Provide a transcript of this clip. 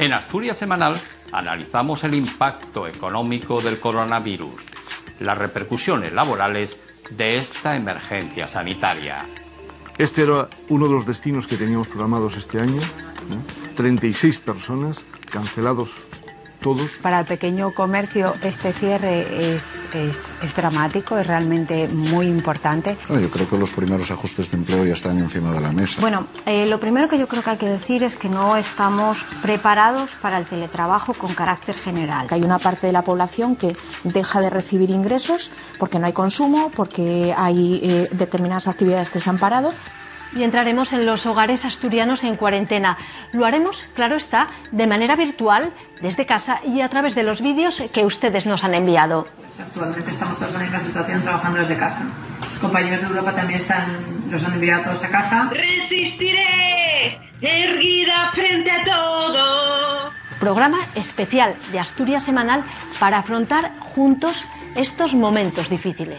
En Asturias Semanal analizamos el impacto económico del coronavirus, las repercusiones laborales de esta emergencia sanitaria. Este era uno de los destinos que teníamos programados este año. 36 personas, cancelados todos. Para el pequeño comercio este cierre es, es, dramático, es realmente muy importante. yo creo que los primeros ajustes de empleo ya están encima de la mesa. Bueno, eh, lo primero que yo creo que hay que decir es que no estamos preparados para el teletrabajo con carácter general. Hay una parte de la población que deja de recibir ingresos porque no hay consumo, porque hay eh, determinadas actividades que se han parado y entraremos en los hogares asturianos en cuarentena. Lo haremos, claro está, de manera virtual, desde casa y a través de los vídeos que ustedes nos han enviado. Actualmente estamos todos en la misma situación trabajando desde casa. Los compañeros de Europa también están, los han enviado todos a casa. Resistiré, erguida frente a todo. Programa especial de Asturias Semanal para afrontar juntos estos momentos difíciles.